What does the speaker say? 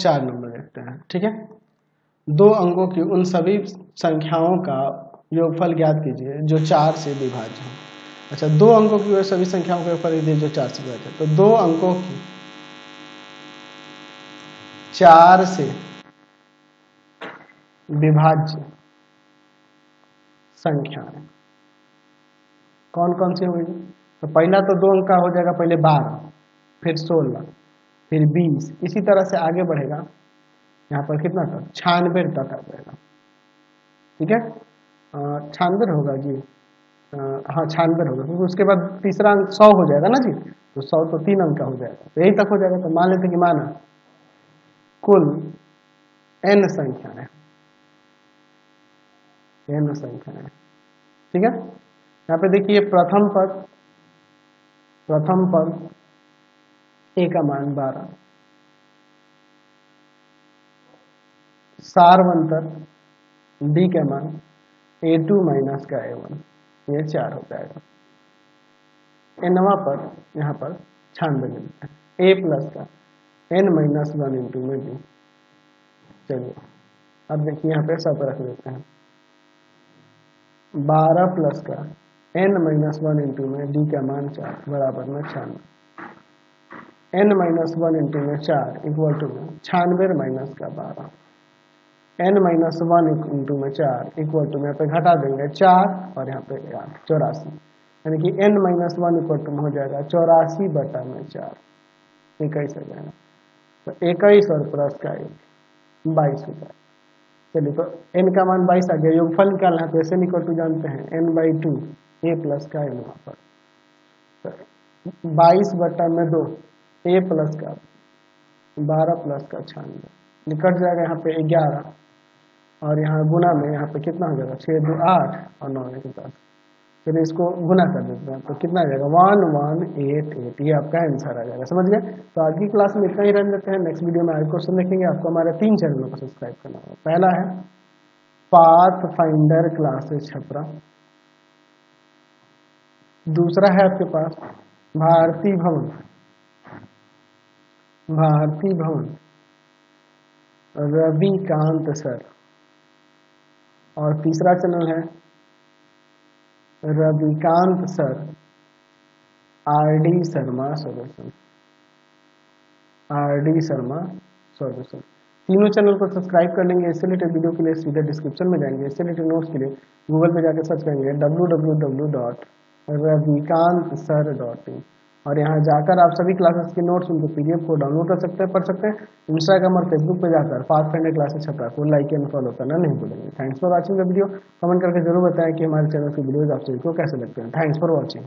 चार नंबर देखते हैं, ठीक है? दो अंकों की उन सभी संख्याओं का योगफल ज्ञात कीजिए, जो चार से विभाज्य है। अच्छा दो अंकों की सभी संख्याओं का योगफल कीजिए जो चार से विभाज्य है। तो दो अंकों की चार से विभाज्य संख्याएँ कौन कौन सी होगी तो पहला तो दो अंक का हो जाएगा, पहले बारह, फिर सोलह। फिर बीस इसी तरह से आगे बढ़ेगा। यहाँ पर कितना तक छानवे तक आ जाएगा ठीक है? छानवे होगा जी। आ, हाँ छानवे होगा क्योंकि उसके बाद तीसरा अंक सौ हो जाएगा ना जी? तो सौ तो तीन अंक का हो जाएगा। तो यही तक हो जाएगा। तो मान लेते कि माना कुल एन संख्या है। एन संख्या है। ठीक है? यहाँ पे देखिए प्रथम पद प्रथम पद ए का मान बारह सारवंतर डी का मान, ए टू माइनस का ए वन, ये चार हो जाएगा। एनवा पर, यहाँ पर छानवे मिलता है। ए प्लस का, एन माइनस वन इंटू में डी चलिए, अब देखिए यहाँ पे सब रख देते हैं। बारह प्लस का, एन माइनस वन इंटू में डी का मान चार, बराबर में छानवे एन माइनस वन इंटू में चार इक्वल टू में छानवे माइनस का बारह। एन माइनस वन इंटू में चार इक्वल टू में यहाँ पे घटा देंगे चार और यहाँ पे आठ, चौरासी। यानी कि n minus one equal to में हो जाएगा चौरासी बटा में चार। इक्कीस हो जाएगा। तो इक्कीस और प्लस का एक, बाईस हो जाएगा। चलिए तो एन का मान बाईस आ गया। योगफल निकालना है? तो ऐसे इक्वल टू जानते हैं n by two a plus का एन वहाँ पर। तो बाईस बटा में दो ए प्लस का, बारह प्लस का छानवे निकट जाएगा यहाँ पे ग्यारह, और यहाँ गुना में यहाँ पे कितना हो जाएगा? छः दो आठ और नौ एक दस। फिर इसको गुना कर देते हैं तो कितना आ जाएगा? वन वन एट एट ये आपका आंसर आ जाएगा, समझ गए? तो आज की क्लास में इतना ही रहने देते हैं। नेक्स्ट वीडियो में आज क्वेश्चन देखेंगे। आपको हमारे तीन चैनलों को सब्सक्राइब करना होगा। पहला है पाथ फाइंडर क्लासेस छपरा। दूसरा है आपके पास भारती भवन भारती भवन, रविकांत सर। और तीसरा चैनल है, Ravikant sir, R D Sharma solution R D Sharma solution तीनों चैनल को सब्सक्राइब कर लेंगे, इससे रिलेटेड वीडियो के लिए सीधे डिस्क्रिप्शन में जाएँगे। इससे रिलेटेड नोट्स के लिए गूगल पे जाकर सर्च करेंगे W W W dot Ravikant sir dot in और यहाँ जाकर आप सभी क्लासेस के नोट्स उनके पीडीएफ को डाउनलोड कर सकते हैं, पढ़ सकते हैं। इंस्टाग्राम और फेसबुक पे जाकर फास्ट फ्रेंड क्लासेस छपरा को लाइक एंड फॉलो करना नहीं भूलेंगे। Thanks for watching the video comment करके ज़रूर बताएँ कि हमारे चैनल की वीडियोज़ आपसे कैसे लगते हैं। Thanks for watching